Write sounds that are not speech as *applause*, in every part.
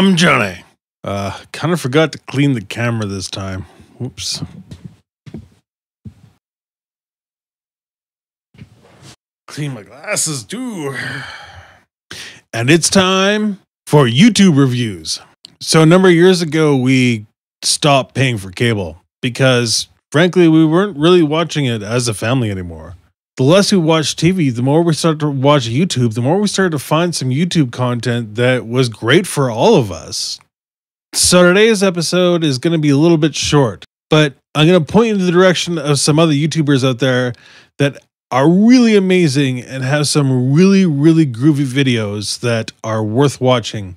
I'm Jonnay. Uh, kind of forgot to clean the camera this time. Whoops. Clean my glasses too. And it's time for YouTube reviews. So, a number of years ago, we stopped paying for cable because, frankly, we weren't really watching it as a family anymore the less we watch TV, the more we start to watch YouTube, the more we started to find some YouTube content that was great for all of us. So today's episode is going to be a little bit short, but I'm going to point you in the direction of some other YouTubers out there that are really amazing and have some really, really groovy videos that are worth watching.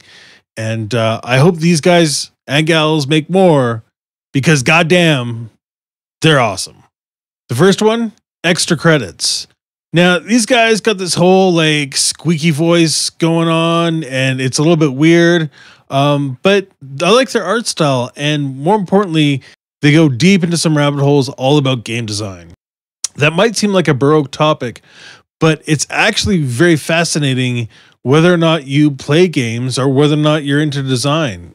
And uh, I hope these guys and gals make more because goddamn, they're awesome. The first one extra credits. Now, these guys got this whole like squeaky voice going on, and it's a little bit weird. Um, but I like their art style, and more importantly, they go deep into some rabbit holes all about game design. That might seem like a baroque topic, but it's actually very fascinating whether or not you play games or whether or not you're into design.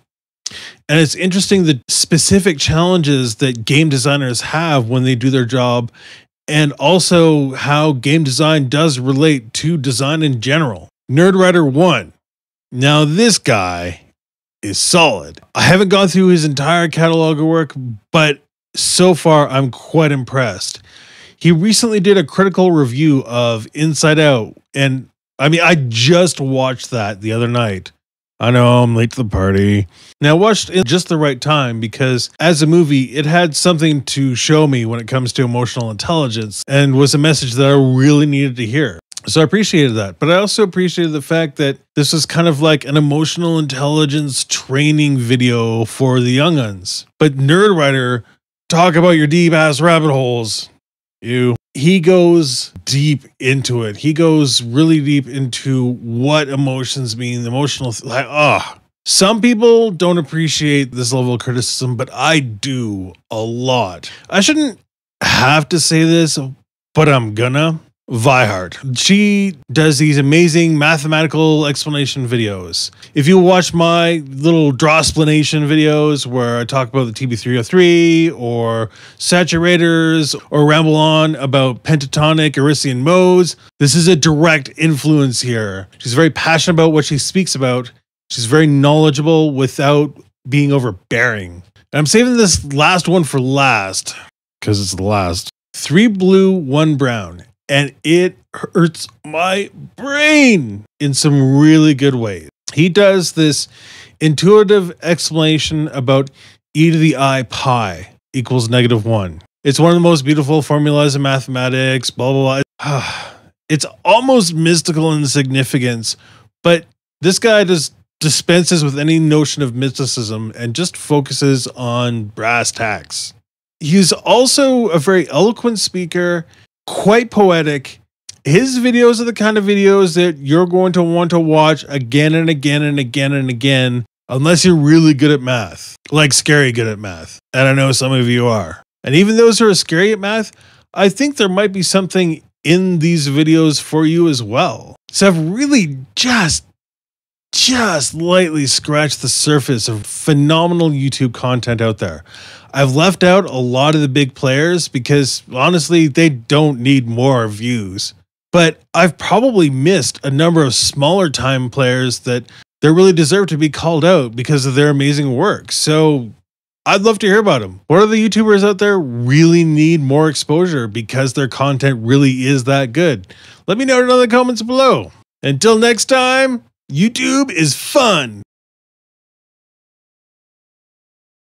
And it's interesting the specific challenges that game designers have when they do their job and also how game design does relate to design in general. Nerdwriter 1. Now, this guy is solid. I haven't gone through his entire catalog of work, but so far I'm quite impressed. He recently did a critical review of Inside Out, and I mean, I just watched that the other night. I know I'm late to the party. Now, I watched it just the right time because as a movie, it had something to show me when it comes to emotional intelligence and was a message that I really needed to hear. So I appreciated that. But I also appreciated the fact that this was kind of like an emotional intelligence training video for the young uns. But Nerdwriter, talk about your deep ass rabbit holes. You he goes deep into it. He goes really deep into what emotions mean, the emotional like oh. Some people don't appreciate this level of criticism, but I do a lot. I shouldn't have to say this, but I'm gonna. Vihart. She does these amazing mathematical explanation videos. If you watch my little draw explanation videos where I talk about the TB303 or saturators or ramble on about pentatonic Arisian modes, this is a direct influence here. She's very passionate about what she speaks about. She's very knowledgeable without being overbearing. And I'm saving this last one for last because it's the last. Three blue, one brown and it hurts my brain in some really good ways. He does this intuitive explanation about e to the i pi equals negative one. It's one of the most beautiful formulas in mathematics, blah, blah, blah. *sighs* It's almost mystical in significance, but this guy just dispenses with any notion of mysticism and just focuses on brass tacks. He's also a very eloquent speaker quite poetic. His videos are the kind of videos that you're going to want to watch again and again and again and again, unless you're really good at math, like scary good at math. And I know some of you are. And even those who are scary at math, I think there might be something in these videos for you as well. So I've really just just lightly scratched the surface of phenomenal YouTube content out there. I've left out a lot of the big players because honestly, they don't need more views. But I've probably missed a number of smaller time players that they really deserve to be called out because of their amazing work. So I'd love to hear about them. What other YouTubers out there really need more exposure because their content really is that good? Let me know in the comments below. Until next time, YouTube is fun.